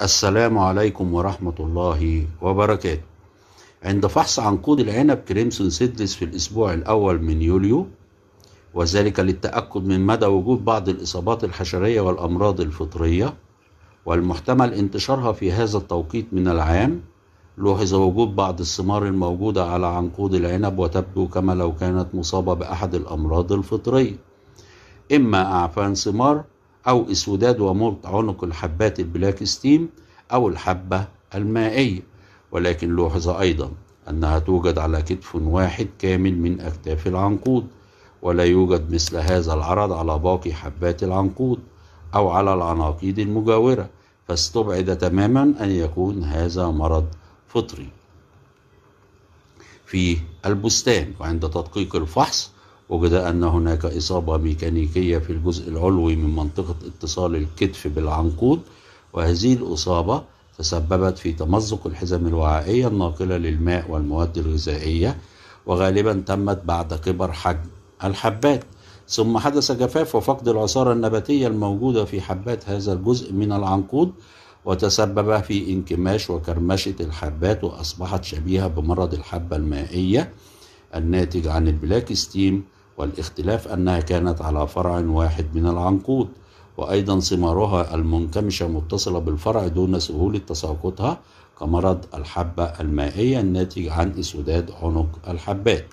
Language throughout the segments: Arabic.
السلام عليكم ورحمة الله وبركاته. عند فحص عنقود العنب كريمسون سيدلس في الأسبوع الأول من يوليو وذلك للتأكد من مدى وجود بعض الإصابات الحشرية والأمراض الفطرية والمحتمل انتشارها في هذا التوقيت من العام لوحظ وجود بعض الثمار الموجودة على عنقود العنب وتبدو كما لو كانت مصابة بأحد الأمراض الفطرية. إما أعفان ثمار أو إسوداد وموت عنق الحبات ال black stem أو الحبة المائية. ولكن لوحظ أيضا أنها توجد على كتف واحد كامل من أكتاف العنقود ولا يوجد مثل هذا العرض على باقي حبات العنقود أو على العناقيد المجاورة. فاستبعد تماما أن يكون هذا مرض فطري. في البستان وعند تدقيق الفحص وجد أن هناك إصابة ميكانيكية في الجزء العلوي من منطقة اتصال الكتف بالعنقود وهذه الإصابة تسببت في تمزق الحزم الوعائية الناقلة للماء والمواد الغذائية وغالبا تمت بعد كبر حجم الحبات. ثم حدث جفاف وفقد العصارة النباتية الموجودة في حبات هذا الجزء من العنقود وتسبب في انكماش وكرمشة الحبات وأصبحت شبيهة بمرض الحبة المائية الناتج عن ال black stem والاختلاف أنها كانت على فرع واحد من العنقود وأيضا ثمارها المنكمشة متصلة بالفرع دون سهولة تساقطها كمرض الحبة المائية الناتج عن إسوداد عنق الحبات.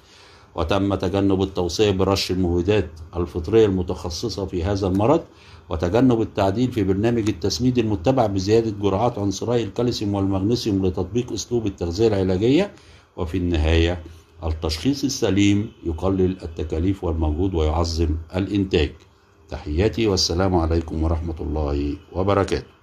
وتم تجنب التوصية برش المبيدات الفطرية المتخصصة في هذا المرض وتجنب التعديل في برنامج التسميد المتبع بزيادة جرعات عنصري الكالسيوم والمغنيسيوم لتطبيق أسلوب التغذية العلاجية. وفي النهاية التشخيص السليم يقلل التكاليف والمجهود ويعظم الإنتاج. تحياتي والسلام عليكم ورحمة الله وبركاته.